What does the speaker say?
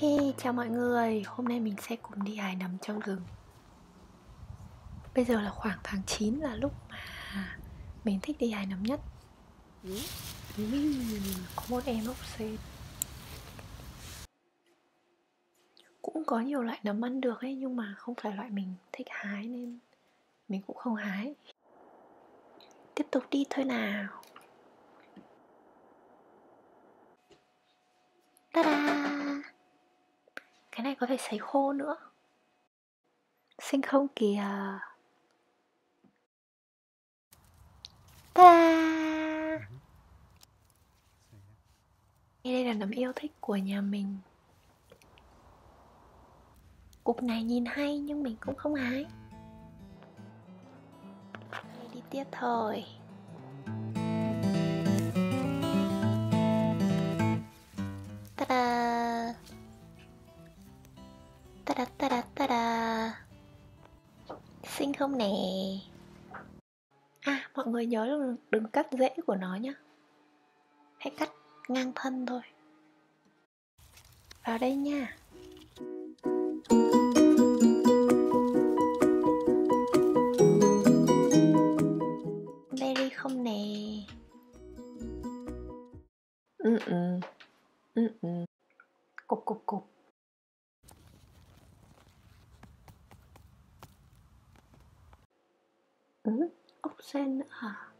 Ok, chào mọi người. Hôm nay mình sẽ cùng đi hái nấm trong rừng. Bây giờ là khoảng tháng 9 là lúc mà mình thích đi hái nấm nhất. Có một em ốc sen Cũng có nhiều loại nấm ăn được ấy Nhưng mà không phải loại mình thích hái nên mình cũng không hái. Tiếp tục đi thôi nào. Này có phải sấy khô nữa. Xinh không kìa? Ta. Đây là nấm yêu thích của nhà mình. Cục này nhìn hay nhưng mình cũng không hái. Đi tiếp thôi. Ta-da ta-da ta-da Xinh không nè? À mọi người nhớ đừng, đừng cắt rễ của nó nhé Hãy cắt ngang thân thôi. Vào đây nha. Berry không nè? Ừ ừ. Ừ ừ. Cục cục cục Ừ, ốc sen nữa hả?